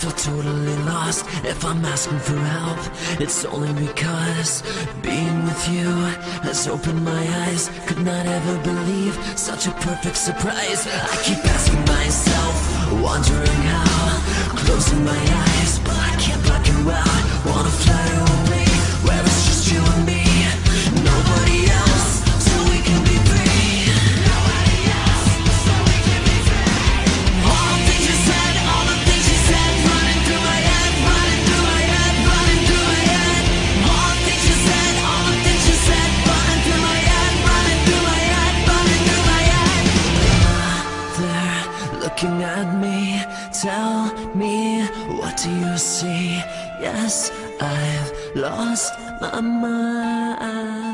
totally lost if I'm asking for help. It's only because being with you has opened my eyes. Could not ever believe such a perfect surprise. I keep asking myself, wondering how, closing my eyes, looking at me, tell me, what do you see? Yes, I've lost my mind.